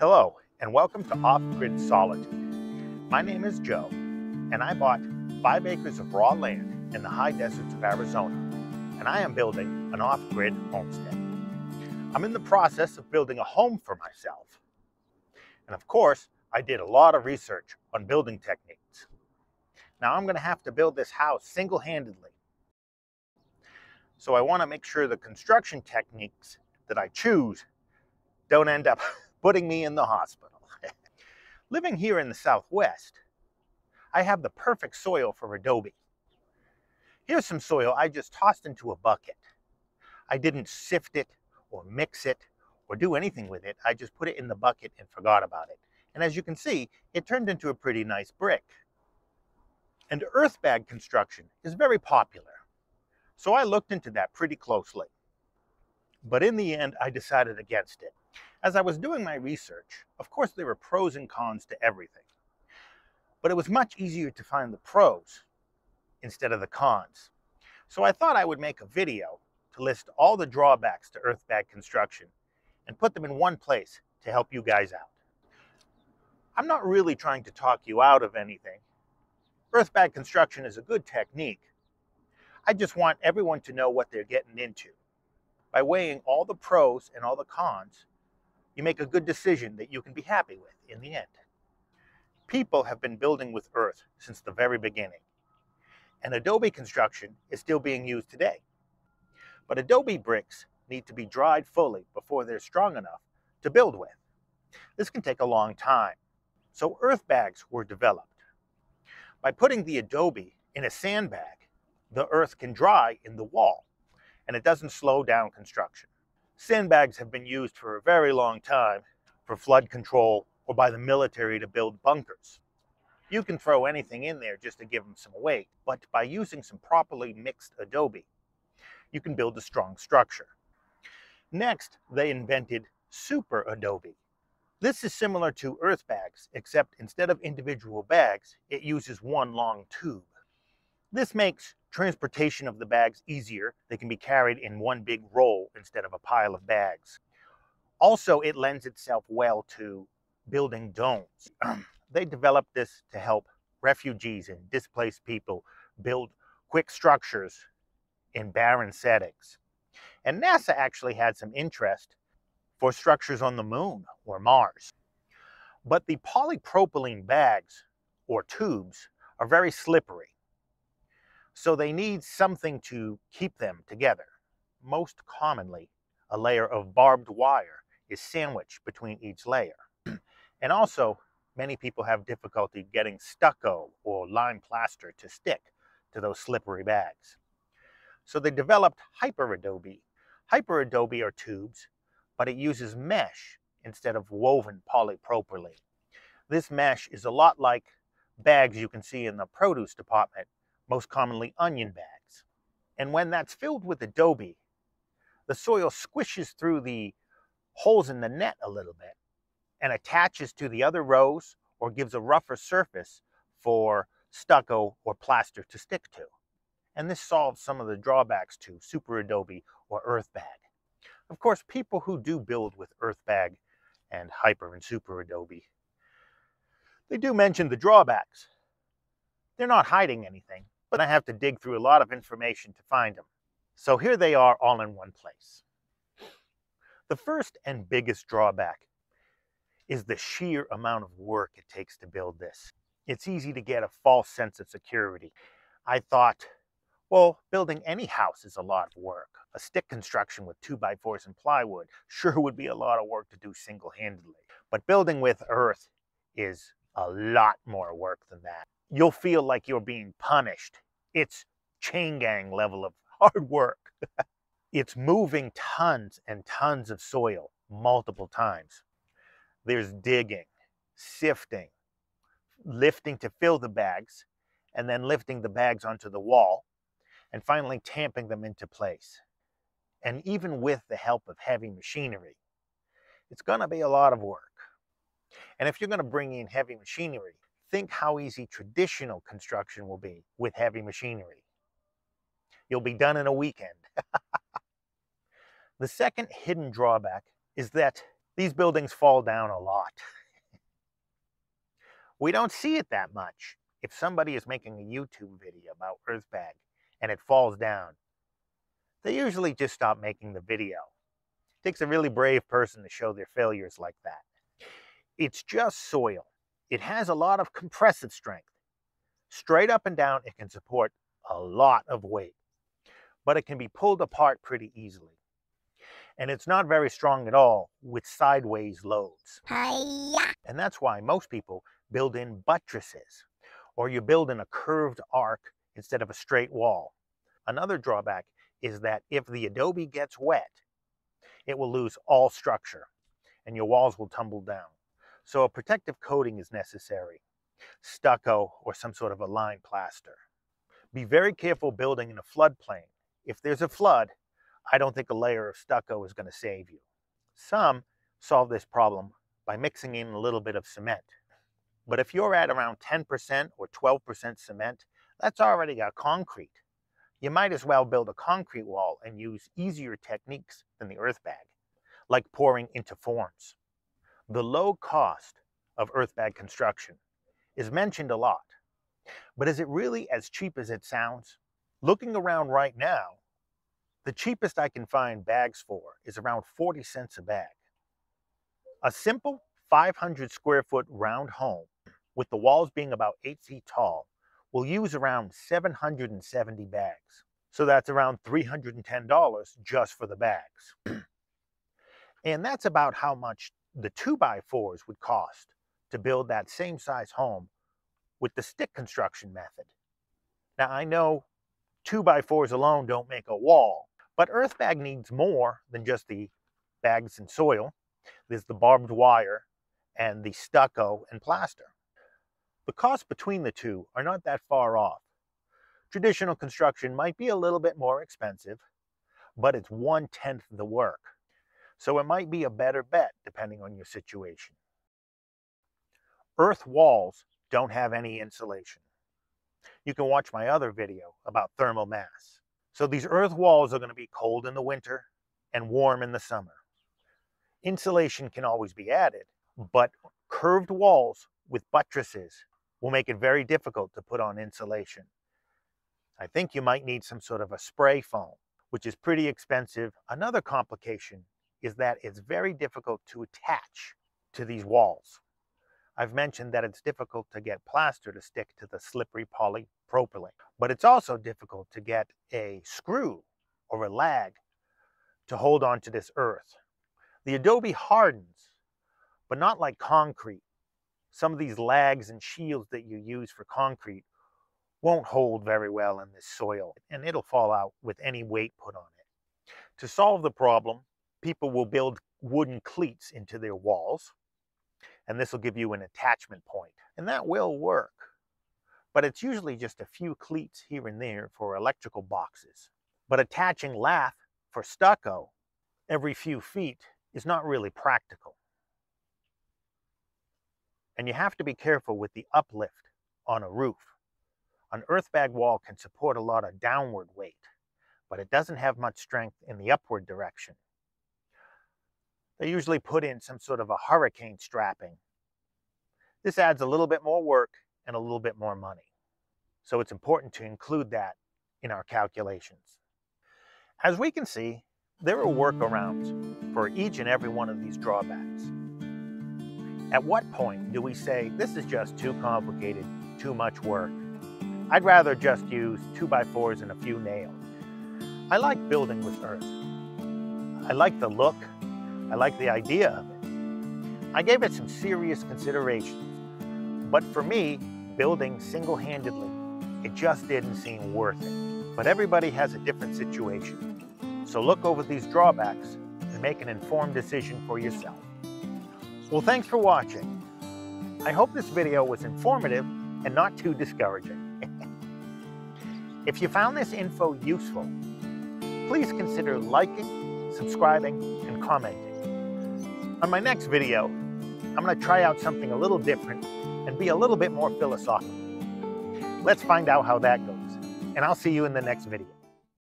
Hello, and welcome to Off Grid Solitude. My name is Joe, and I bought five acres of raw land in the high deserts of Arizona, and I am building an off grid homestead. I'm in the process of building a home for myself. And of course, I did a lot of research on building techniques. Now I'm going to have to build this house single handedly. So I want to make sure the construction techniques that I choose don't end up putting me in the hospital. Living here in the Southwest, I have the perfect soil for adobe. Here's some soil I just tossed into a bucket. I didn't sift it or mix it or do anything with it. I just put it in the bucket and forgot about it. And as you can see, it turned into a pretty nice brick. And earth bag construction is very popular. So I looked into that pretty closely. But in the end, I decided against it. As I was doing my research, of course there were pros and cons to everything. But it was much easier to find the pros instead of the cons. So I thought I would make a video to list all the drawbacks to earth bag construction and put them in one place to help you guys out. I'm not really trying to talk you out of anything. Earth bag construction is a good technique. I just want everyone to know what they're getting into. By weighing all the pros and all the cons, you make a good decision that you can be happy with in the end. People have been building with earth since the very beginning, and adobe construction is still being used today. But adobe bricks need to be dried fully before they're strong enough to build with. This can take a long time, so earth bags were developed. By putting the adobe in a sandbag, the earth can dry in the wall, and it doesn't slow down construction. Sandbags have been used for a very long time for flood control or by the military to build bunkers. You can throw anything in there just to give them some weight, but by using some properly mixed adobe, you can build a strong structure. Next, they invented super adobe. This is similar to earth bags, except instead of individual bags, it uses one long tube. This makes transportation of the bags easier. They can be carried in one big roll instead of a pile of bags. Also, it lends itself well to building domes. they developed this to help refugees and displaced people build quick structures in barren settings. And NASA actually had some interest for structures on the moon or Mars. But the polypropylene bags or tubes are very slippery. So they need something to keep them together. Most commonly, a layer of barbed wire is sandwiched between each layer. and also, many people have difficulty getting stucco or lime plaster to stick to those slippery bags. So they developed hyperadobe. Hyperadobe are tubes, but it uses mesh instead of woven polypropylene. This mesh is a lot like bags you can see in the produce department most commonly onion bags. And when that's filled with adobe, the soil squishes through the holes in the net a little bit and attaches to the other rows or gives a rougher surface for stucco or plaster to stick to. And this solves some of the drawbacks to super adobe or earth bag. Of course, people who do build with earth bag and hyper and super adobe, they do mention the drawbacks. They're not hiding anything but I have to dig through a lot of information to find them. So here they are all in one place. The first and biggest drawback is the sheer amount of work it takes to build this. It's easy to get a false sense of security. I thought, well, building any house is a lot of work. A stick construction with 2x4s and plywood sure would be a lot of work to do single-handedly. But building with earth is a lot more work than that you'll feel like you're being punished. It's chain gang level of hard work. it's moving tons and tons of soil multiple times. There's digging, sifting, lifting to fill the bags, and then lifting the bags onto the wall, and finally tamping them into place. And even with the help of heavy machinery, it's going to be a lot of work. And if you're going to bring in heavy machinery, think how easy traditional construction will be with heavy machinery. You'll be done in a weekend. the second hidden drawback is that These buildings fall down a lot. we don't see it that much. If somebody is making a YouTube video about earthbag and it falls down, they usually just stop making the video. It takes a really brave person to show their failures like that. It's just soil. It has a lot of compressive strength. Straight up and down, it can support a lot of weight, but it can be pulled apart pretty easily and it's not very strong at all with sideways loads. Hi-ya. And that's why most people build in buttresses, or you build in a curved arc instead of a straight wall. Another drawback is that if the adobe gets wet, it will lose all structure and your walls will tumble down. So a protective coating is necessary, stucco or some sort of a lime plaster. Be very careful building in a floodplain. If there's a flood, I don't think a layer of stucco is going to save you. Some solve this problem by mixing in a little bit of cement. But if you're at around 10% or 12% cement, that's already got concrete. You might as well build a concrete wall and use easier techniques than the earth bag, like pouring into forms. The low cost of earth bag construction is mentioned a lot, but is it really as cheap as it sounds? Looking around right now, the cheapest I can find bags for is around 40 cents a bag. A simple 500 square foot round home with the walls being about 8 feet tall will use around 770 bags. So that's around $310 just for the bags. and that's about how much the two by fours would cost to build that same size home with the stick construction method. Now I know two by fours alone don't make a wall, but earthbag needs more than just the bags and soil. There's the barbed wire and the stucco and plaster. The costs between the two are not that far off. Traditional construction might be a little bit more expensive, but it's one-tenth the work. So it might be a better bet depending on your situation. Earth walls don't have any insulation. You can watch my other video about thermal mass. So these earth walls are going to be cold in the winter and warm in the summer. Insulation can always be added, but curved walls with buttresses will make it very difficult to put on insulation. I think you might need some sort of a spray foam, which is pretty expensive. Another complication is that it's very difficult to attach to these walls. I've mentioned that it's difficult to get plaster to stick to the slippery polypropylene, but it's also difficult to get a screw or a lag to hold on to this earth. The adobe hardens, but not like concrete. Some of these lags and shields that you use for concrete won't hold very well in this soil, and it'll fall out with any weight put on it. To solve the problem, people will build wooden cleats into their walls and this will give you an attachment. And that will work, but it's usually just a few cleats here and there for electrical boxes. But attaching lath for stucco every few feet is not really practical. And you have to be careful with the uplift on a roof. An earthbag wall can support a lot of downward weight, but it doesn't have much strength in the upward direction. They usually put in some sort of a hurricane strapping. This adds a little bit more work and a little bit more money. So it's important to include that in our calculations. As we can see, there are workarounds for each and every one of these drawbacks. At what point do we say, this is just too complicated, too much work? I'd rather just use 2x4s and a few nails. I like building with earth. I like the look I like the idea of it. I gave it some serious considerations, but for me, building single-handedly, it just didn't seem worth it. But everybody has a different situation. So look over these drawbacks and make an informed decision for yourself. Well, thanks for watching. I hope this video was informative and not too discouraging. if you found this info useful, please consider liking, subscribing, and commenting. On my next video, I'm going to try out something a little different and be a little bit more philosophical. Let's find out how that goes, and I'll see you in the next video.